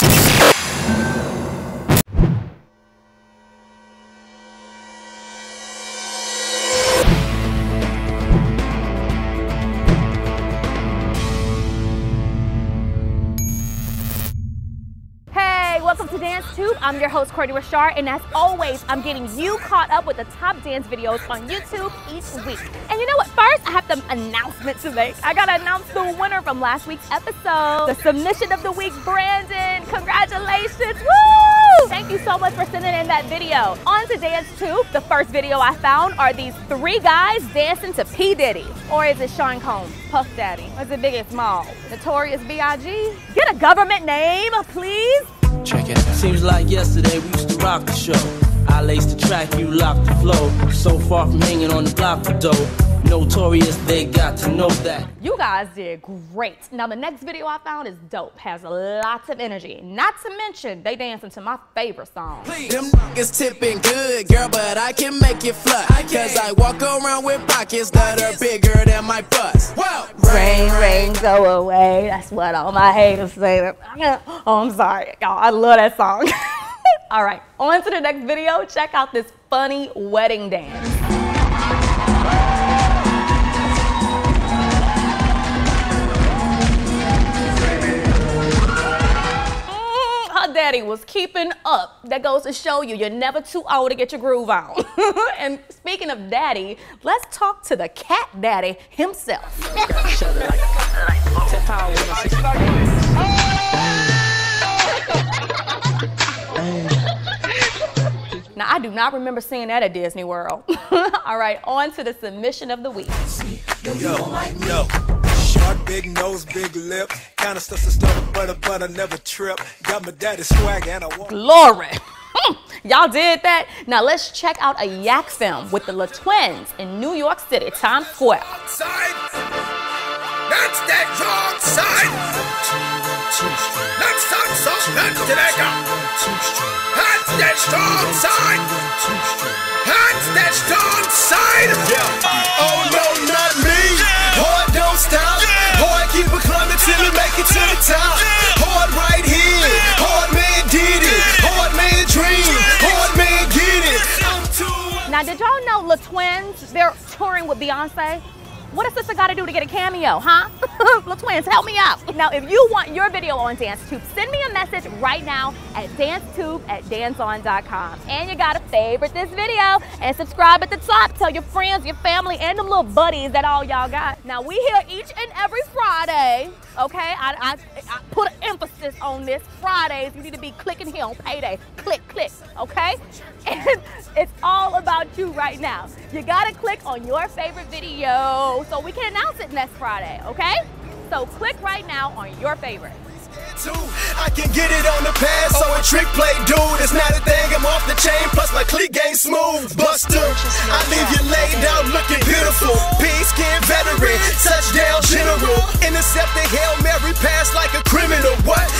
Thank you. Welcome to Dance Tube. I'm your host, Courtney Rashard, and as always, I'm getting you caught up with the top dance videos on YouTube each week. And you know what? First, I have some announcements to make. I gotta announce the winner from last week's episode. The submission of the week, Brandon. Congratulations! Woo! Thank you so much for sending in that video. On to Dance Tube, the first video I found are these three guys dancing to P. Diddy. Or is it Sean Combs, Puff Daddy? Or is it Biggie Small? Notorious B.I.G.? Get a government name, please. Check it out. Seems like yesterday we used to rock the show. I laced the track, you locked the flow. So far from hanging on the block for dough. Notorious, they got to know that. You guys did great. Now the next video I found is dope, has lots of energy. Not to mention, they dancing to my favorite song. Them niggas tipping good, girl, but I can make it flush. Cause I walk around with pockets that are bigger than my bust. Go away. That's what all my haters say. Oh, I'm sorry. Y'all, I love that song. all right, on to the next video. Check out this funny wedding dance. Daddy was keeping up. That goes to show you you're never too old to get your groove on. and speaking of daddy, let's talk to the cat daddy himself. Now, I do not remember seeing that at Disney World. All right, on to the submission of the week. Yo, yo. Short, big nose, big lip. Kind of stuff to stuff, butter, butter, never trip. Got my daddy swag and I want. Glory. Hmm, y'all did that? Now let's check out a yak film with the Les Twins in New York City, Times Square. Side. That's that wrong side. Let's talk some hands to that Hands that strong side. Hands that strong side. Yeah. Now, did y'all know Les Twins, they're touring with Beyonce? What does sister got to do to get a cameo, huh? Little twins, help me out. Now, if you want your video on DanceTube, send me a message right now at dancetube at danceon.com. And you gotta favorite this video and subscribe at the top. Tell your friends, your family, and them little buddies that all y'all got. Now, we here each and every Friday, okay? I, I, I put an emphasis on this. Fridays, you need to be clicking here on payday. Click, click, okay? And it's all about you right now. You gotta click on your favorite video so we can announce it next Friday, okay? So click right now on your favorite. I can get it on the pad, so a trick play, dude. It's not a thing, I'm off the chain, plus my click game smooth. Buster, I leave you laid out What?